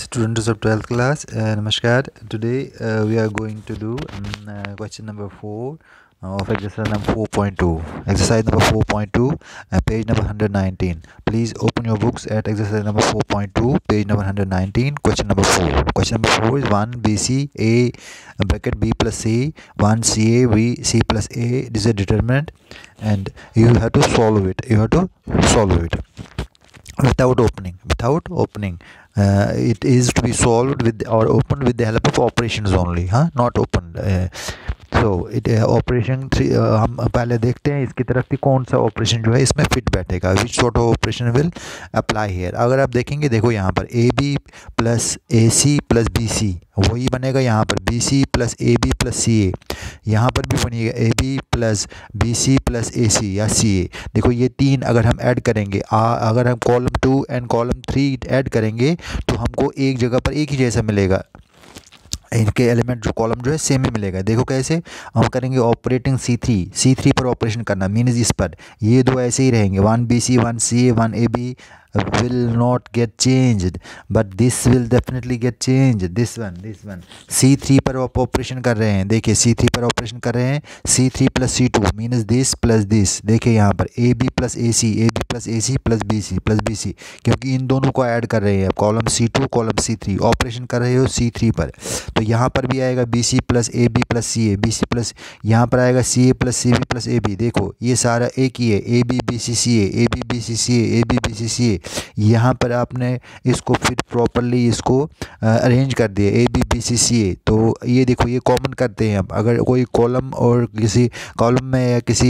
Students of 12th class, uh, Namaskar. Today uh, we are going to do um, uh, question number 4 uh, of exercise number 4.2. Exercise number 4.2, uh, page number 119. Please open your books at exercise number 4.2, page number 119, question number 4. Question number 4 is 1 BC A bracket B plus C, 1 CA V C plus A. This is a determinant and you have to solve it. You have to solve it without opening without opening uh, it is to be solved with or opened with the help of operations only huh? Not opened uh, so it operation three हम पहले देखते हैं इसकी तरफ़ की कौन सा operation जो है इसमें फिट बैठेगा। Which sort of operation will apply here अगर आप देखेंगे देखो यहाँ पर A B plus A C plus B C वही बनेगा यहाँ पर। B C plus A B plus C A यहाँ पर भी बनेगा। A B plus B C plus A C या सी ए देखो ये तीन अगर हम ऐड करेंगे आ, अगर हम column two and column three add करेंगे तो हमको एक जगह पर एक ही जैसा मिलेगा। इनके एलिमेंट जो कॉलम जो है सेम ही मिलेगा। देखो कैसे, हम करेंगे operating C three C three पर ऑपरेशन करना मीन्स इस पर। ये दो ऐसे ही रहेंगे। One B C one C A one A B will not get get changed, but this will definitely get changed. This one this one. C3 पर आप ऑपरेशन कर रहे हैं। देखिए सी थ्री पर ऑपरेशन कर रहे हैं। C three plus C two minus this plus this देखिए यहाँ पर A B plus A C A plus A C plus B C plus B C क्योंकि इन दोनों को ऐड कर रहे हैं column C two column C three operation कर रहे हो सी थ्री पर। तो यहाँ पर भी आएगा B C plus A B plus C A B C plus यहाँ पर आएगा C A plus C B plus A B देखो, ये सारा एक ही है। A B B C C A A B B C C A B B C C A यहाँ पर आपने इसको फिर प्रॉपरली इसको अरेंज कर दिया। ए बी बी सी सी ए तो ये देखो, ये कॉमन करते हैं अब अगर कोई कॉलम और किसी कॉलम में या किसी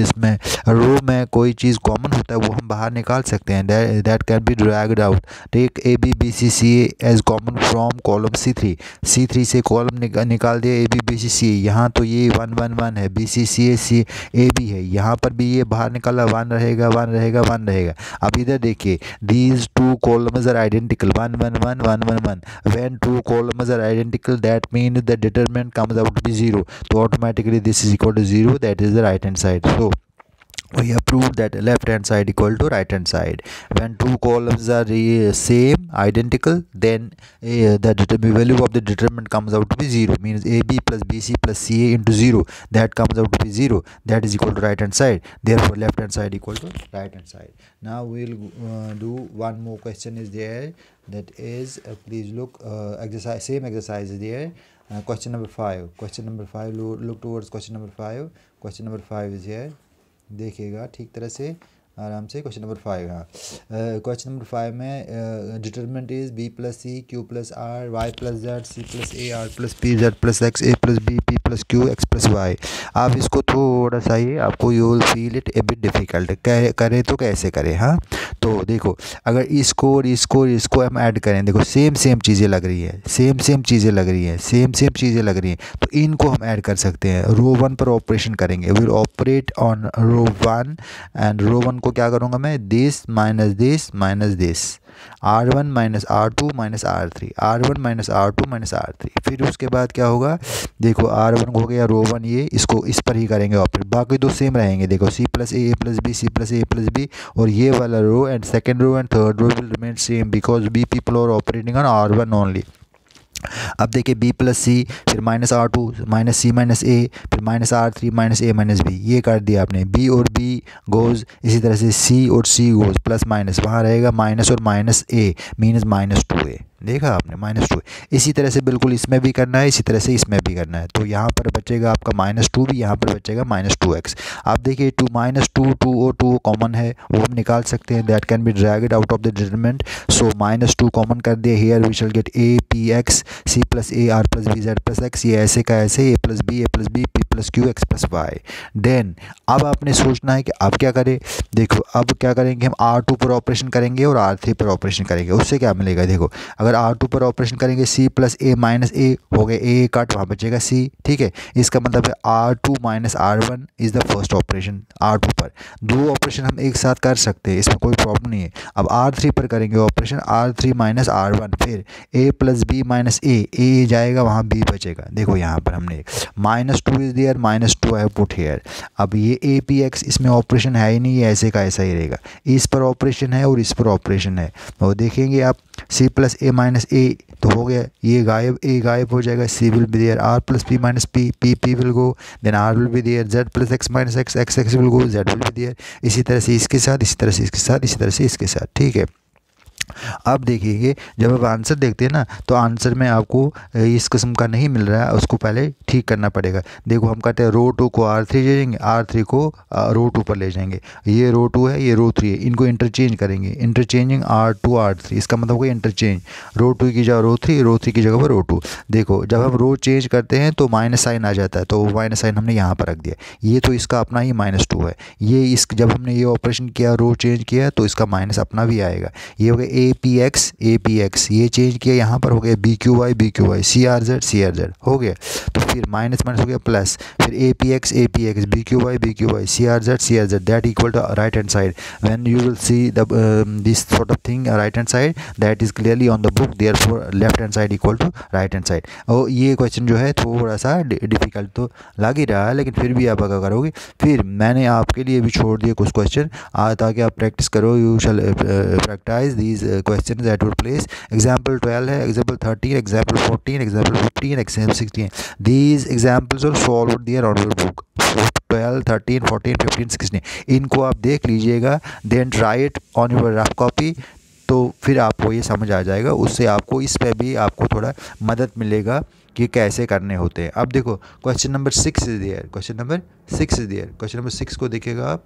इसमें रो में कोई चीज़ कॉमन कॉमन होता है, वो हम बाहर निकाल सकते हैं। That can be dragged out take A B B C C as common from column C three C three से कॉलम निकाल दिया ए बी बी सी सी यहाँ तो ये वन वन वन है। B C C A C A B है। यहाँ पर भी ये बाहर निकाला वन रहेगा वन रहेगा वन रहेगा। अब इधर देखिए these two columns are identical one one one one one one when two columns are identical that mean the determinant comes out be zero तो automatically this is equal to zero that is the right end side so we have proved that left hand side equal to right hand side. When two columns are uh, same identical then uh, the value of the determinant comes out to be 0 means ab plus bc plus ca into 0 that comes out to be 0 that is equal to right hand side. Therefore left hand side equal to right hand side. Now we'll uh, do one more question is there. That is uh, please look uh, exercise same exercise is there. Uh, question number 5 question number 5 look towards question number 5 question number 5 is here देखिएगा, ठीक तरह से, आराम से question number five हाँ question number five में determinant is B plus C Q plus R Y plus Z C plus A R plus P Z plus X A plus B P plus Q X plus Y आप इसको थोड़ा सा ही आपको you will feel it a bit difficult करें तो कैसे करें हाँ? तो देखो, अगर इसको और इसको और इसको हम ऐड करें, देखो सेम सेम चीज़ें लग रही है सेम सेम चीज़ें लग रही हैं सेम सेम चीज़ें लग रही हैं तो इनको हम ऐड कर सकते हैं। रो वन पर ऑपरेशन करेंगे। Will operate on row one and row one को क्या करूँगा मैं? This minus this minus this R one minus R two minus R three R one minus R two minus R three फिर उसके बाद क्या होगा? देखो आर वन हो गया रो वन ये, इसको इस पर ही करेंगे ऑपरेट बाकी दो सेम रहेंगे। देखो C plus A plus B C plus A plus B और ये वाला row and second row and third row will remain same because B people are operating on R one only अब देखिए B plus C फिर minus R two minus C minus A फिर minus R three minus A minus B ये कर दिया आपने। B और B goes इसी तरह से सी और सी गोज़ प्लस माइनस वहाँ रहेगा माइनस और minus A minus minus two A देखा आपने माइनस टू इसी तरह से बिल्कुल इसमें भी करना है, इसी तरह से इसमें भी करना है। तो यहाँ पर बचेगा आपका माइनस टू भी, यहाँ पर बचेगा माइनस टू एक्स आप देखिए टू माइनस टू टू और टू कॉमन है, वो हम निकाल सकते हैं। That can be dragged out of the determinant so minus two common कर दिया। Here we shall get A P X C plus A R plus B Z plus X ये ऐसे का ऐसे A plus B A plus B P plus Q X plus Y then अब आपने सोचना है कि अब क्या करें? देखो, अब क्या करेंगे हम? आर टू पर ऑपरेशन करेंगे और आर थ्री पर ऑपरेशन करेंगे। उससे क्या मिलेगा? देखो, अगर आर टू पर ऑपरेशन करेंगे सी प्लस ए माइनस ए हो गए ए कट वहाँ बचेगा सी ठीक है? इसका मतलब है R two minus R one is the first operation R two पर। दो ऑपरेशन हम एक साथ कर सकते हैं, इसमें कोई प्रॉब्लम नहीं है। अब आर थ्री पर करेंगे operation R three minus R one फिर A plus B minus A A जाएगा, वहाँ बी बचेगा। देखो, यहाँ पर हमने minus two is there minus two I put here अब ये ए पी एक्स इसमें ऑपरेशन है ही नहीं, ये ऐसे का ऐसा ही रहेगा। इस पर ऑपरेशन है और इस पर ऑपरेशन है। और देखेंगे आप सी प्लस ए माइनस ए तो हो गया। ये गायब ए गायब हो जाएगा। C will be there R plus P minus P P P will go then R will be there Z plus X minus X X X will go Z will be there इसी तरह से इसके साथ, इसी तरह से इसके साथ, इसी तरह से इसके साथ, ठीक है? अब देखिए, जब आप आंसर देखते हैं ना तो आंसर में आपको इस किस्म का नहीं मिल रहा है, उसको पहले ठीक करना पड़ेगा। देखो, हम कहते हैं रो टू को आर थ्री ले जाएँगे आर थ्री को रो टू पर ले जाएँगे। ये रो टू है, ये रो थ्री है, इनको इंटरचेंज करेंगे। Interchanging R two R three इसका मतलब होगा इंटरचेंज रो टू की जगह रो थ्री रो थ्री की जगह पर रो टू देखो, जब हम रो चेंज करते हैं तो माइनस साइन आ जाता है तो माइनस साइन हमने यहाँ पर रख दिया। ये तो इसका अपना ही माइनस टू है। ये इस, जब हमने ये ऑपरेशन किया रो चेंज किया तो इसका माइनस अपना भी आएगा। ये हो गया A P X A P X ये चेंज किया, यहाँ पर हो गया B Q Y B Q Y C R Z C R Z हो गया। तो फिर माइनस माइनस हो गया प्लस फिर A P X A P X B Q Y B Q Y C R Z C R Z that equal to right hand side when you will see this sort of thing right hand side that is clearly on the book there for left hand side equal to right hand side और ये question जो है, थोड़ा सा difficult तो लग ही रहा है, लेकिन फिर भी आप अगर करोगे, फिर मैंने आपके लिए भी छोड़ दिए कुछ क्वेश्चन ताकि आप प्रैक्टिस करो you shall practise these question that would place example 12 है, example 13 example 14 example 15 example 16 these examples are solved there on your book. 12 13 14 15 16 इनको आप देख लीजिएगा then write on your rough copy तो फिर आपको ये समझ आ जाएगा, उससे आपको इस पर भी आपको थोड़ा मदद मिलेगा कि कैसे करने होते हैं। अब देखो question number six is there question number six is there question number six को देखिएगा आप।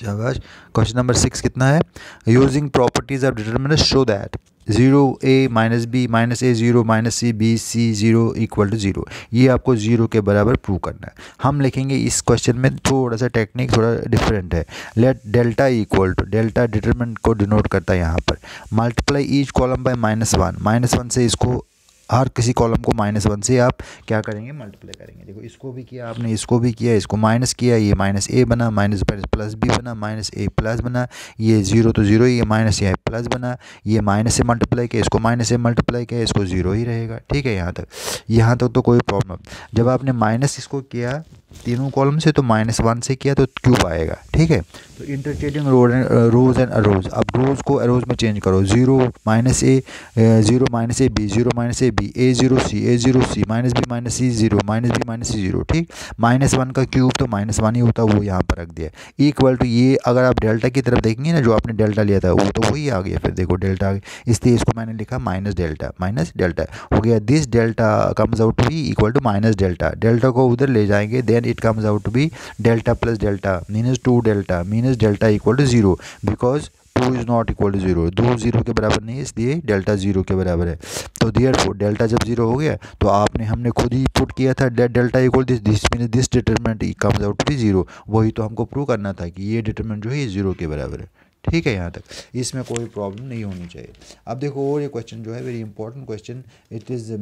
शाबाश क्वेश्चन नंबर सिक्स कितना है? Using properties of determinant show that zero A minus B minus A zero minus C B C zero equal to zero ये आपको zero के बराबर प्रूव करना है। हम लिखेंगे इस क्वेश्चन में थोड़ा सा टेक्निक थोड़ा डिफरेंट है। Let delta equal to delta determinant को डिनोट करता है यहाँ पर। Multiply each column by minus one minus one से इसको हर किसी कॉलम को माइनस वन से आप क्या करेंगे? मल्टीप्लाई करेंगे। देखो, इसको भी किया आपने, इसको भी किया, इसको माइनस किया, ये माइनस ए बना माइनस प्लस बी बना माइनस ए प्लस बना, ये ज़ीरो तो ज़ीरो है माइनस ये प्लस बना, ये माइनस से मल्टीप्लाई किया, इसको माइनस से मल्टीप्लाई किया, इसको ज़ीरो ही रहेगा। ठीक है, यहाँ तक। यहाँ तक तो कोई प्रॉब्लम जब आपने माइनस इसको किया तीनों कॉलम से तो माइनस वन से किया तो क्यूब आएगा ठीक है? तो इंटरचेंजिंग रोज एंड अरोज अब रोज को अरोज में चेंज करो। Zero minus A zero minus A B zero minus A B, A zero C, A zero C, minus B minus C zero, minus B minus C zero, ठीक? Minus one का cube तो minus one ही होता है वो यहाँ पर रख दिया। इक्वल टू ये अगर आप डेल्टा की तरफ़ देखेंगे ना, जो आपने डेल्टा लिया था, वो तो वही आ गया, फिर देखो डेल्टा आ इसलिए इसको मैंने लिखा माइनस डेल्टा माइनस डेल्टा। हो गया this delta comes out to be equal to minus delta delta को उधर ले जाएँगे then it comes out to be delta plus delta minus 2 delta, minus delta equal to 0 because two is not equal to zero दो ज़ीरो के बराबर नहीं है, इसलिए डेल्टा ज़ीरो के बराबर है। तो दियर फोर डेल्टा जब ज़ीरो हो गया तो आपने, हमने खुद ही पुट किया था delta equal this this mean this determinant comes out to zero वही तो हमको प्रूव करना था कि ये डिटरमेंट जो है, ये ज़ीरो के बराबर है। ठीक है यहाँ तक। इसमें कोई प्रॉब्लम नहीं होनी चाहिए। अब देखो, और ये क्वेश्चन जो है very important question it is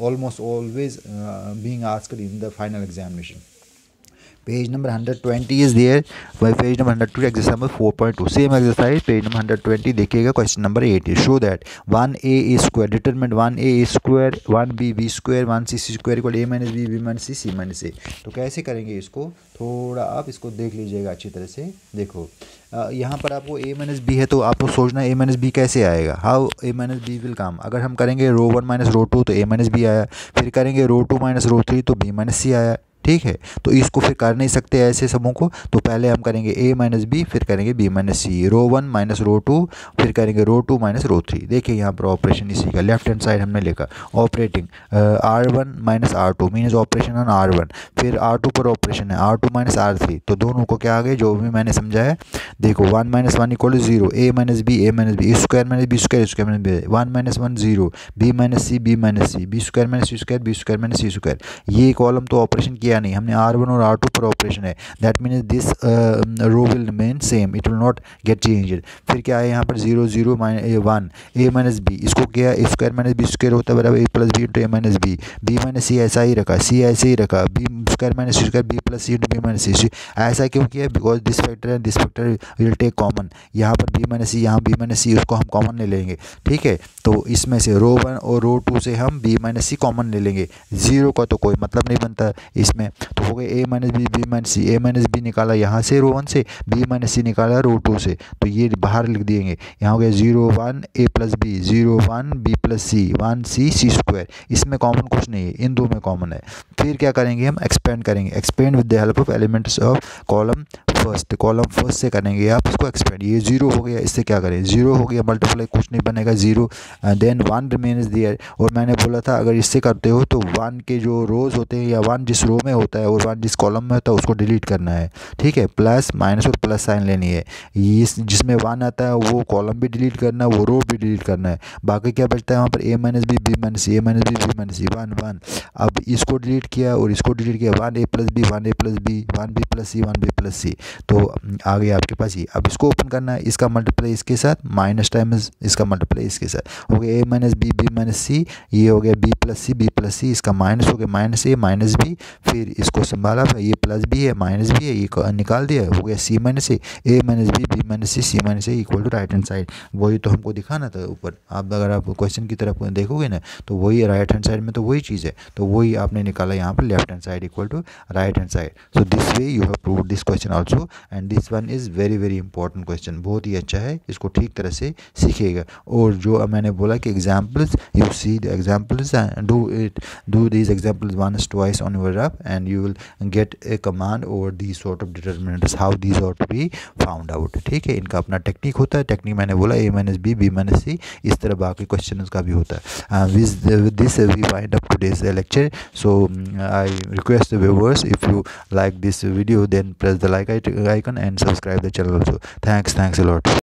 almost always being asked in the final examination page number 120 is there by page number 102 exercise number 4.2 same exercise page number 120 देखिएगा question number 8 is show that 1a is square determine 1a is square 1b b square 1c c square equal a minus b b minus c c minus a तो कैसे करेंगे इसको थोड़ा आप इसको देख लीजिएगा अच्छी तरह से देखो यहाँ पर आपको ए माइनस बी है तो आपको सोचना ए माइनस बी कैसे आएगा how A minus B will come अगर हम करेंगे row one minus row two तो ए माइनस बी आया फिर करेंगे row two minus row three तो बी माइनस सी आया ठीक है? तो इसको फिर कर नहीं सकते ऐसे समूह को तो पहले हम करेंगे ए माइनस बी फिर करेंगे B minus C row one minus row two फिर करेंगे row two minus row three देखिए यहाँ पर ऑपरेशन इसी का लेफ़्ट हैंड साइड हमने लिखा। Operating R one minus R two minus operation on R one फिर आर टू पर ऑपरेशन है R two minus R three तो दोनों को क्या आ गए? जो भी मैंने समझाया देखो one minus one equal zero A minus B A minus B square minus B square square minus B one minus one zero B minus C B minus C B square minus C square B square minus C square ये column तो operation किया क्या नहीं हमने are one और are two पर operation है। That mean this row will remain same it will not get change फिर क्या है यहाँ पर zero zero one A minus B इसको क्या A square minus B square होता है बराबर A plus B into A minus B B minus C ऐसा ही रखा। सी ऐसे ही रखा। B square minus C square B plus C into B minus C ऐसा क्यों किया? Because this factor and this factor will take common यहाँ पर बी माइनस सी यहाँ बी माइनस सी उसको हम कॉमन ले लेंगे। ठीक है? तो इसमें से रो वन और रो टू से हम बी माइनस सी कॉमन ले लेंगे। ज़ीरो का तो कोई मतलब नहीं बनता। इसमें तो हो गया A minus B B minus C A minus B निकाला यहाँ से रो वन से बी माइनस सी निकाला रो टू से तो ये बाहर लिख देंगे यहाँ हो गया zero one A plus B zero one B plus C one C C square इसमें कॉमन कुछ नहीं है, इन दो में कॉमन है। फिर क्या करेंगे हम? एक्सपेंड करेंगे। Expand with the help of elements of column first column first से करेंगे, आप इसको एक्सपेंड ये ज़ीरो हो गया, इससे क्या करें? ज़ीरो हो गया मल्टीप्लाई कुछ नहीं बनेगा zero then one remain is there और मैंने बोला था, अगर इससे करते हो तो वन के जो रोज़ होते हैं, या वन जिस रो में होता है, और वन जिस कॉलम में होता है, उसको डिलीट करना है। ठीक है? प्लस माइनस और प्लस साइन लेनी है। इस, जिसमें वन आता है, वो कॉलम भी डिलीट करना है, वो रो भी डिलीट करना है। बाकी क्या बचता है वहाँ पर? A minus B B minus A minus B B minus C one one अब इसको डिलीट किया, और इसको डिलीट किया one A plus B one A plus B one B plus C one B plus C तो आ गया आपके पास ये, अब इसको ओपन करना है, इसका मल्टीप्लाई इसके साथ माइनस टाइम्स इसका मल्टीप्लाई इसके साथ। हो गया A minus B B minus C ये हो गया B plus C B plus C इसका माइनस हो गया माइनस ए माइनस बी फिर इसको संभाला ये प्लस बी है माइनस बी है, ये निकाल दिया, हो गया C minus A A minus B B minus C C minus A equal to right hand side वही तो हमको दिखाना था ऊपर। आप अगर आप क्वेश्चन की तरफ़ देखोगे ना तो वही राइट हैंड साइड में तो वही चीज़ है तो वही आपने निकाला यहाँ पर left hand side equal to right hand side so this way you have prove this question also and this one is very very important question बहुत ही अच्छा है। इसको ठीक तरह से सीखेगा और जो मैंने बोला कि examples you see the examples do it do these examples once twice on your rough and you will get a command over the sort of determinants how these are to be found out ठीक है? इनका अपना technique होता है। Technique मैंने बोला A minus B B minus C इस तरह बाकी क्वेश्चन का भी होता है। With this we find up today's lecture. So i request the viewers, if you like this video, then press the like icon and subscribe the channel also. Thanks thanks a lot